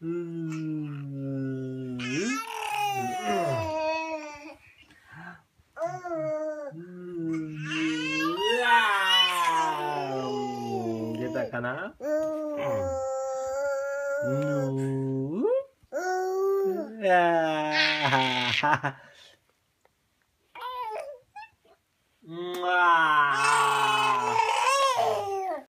Hmm. ないかな、うん、うーあー